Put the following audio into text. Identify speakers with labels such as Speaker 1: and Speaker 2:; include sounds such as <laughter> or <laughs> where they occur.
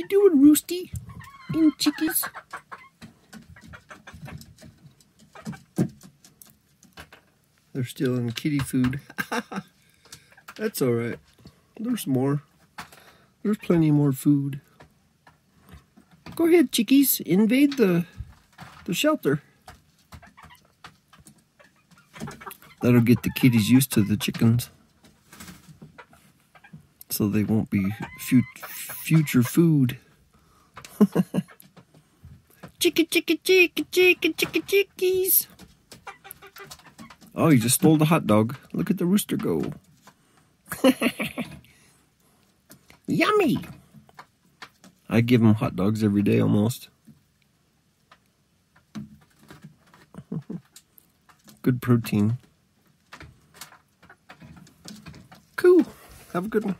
Speaker 1: you doing, Roosty? And chickies? They're still in kitty food. <laughs> That's alright. There's more. There's plenty more food. Go ahead, chickies. Invade the the shelter. That'll get the kitties used to the chickens. So they won't be future food. chicka, chicka, chicka, chicka, chicka, chickies. Oh, you just stole the hot dog. Look at the rooster go. <laughs> Yummy! I give them hot dogs every day almost. <laughs> Good protein. Cool. Have a good one.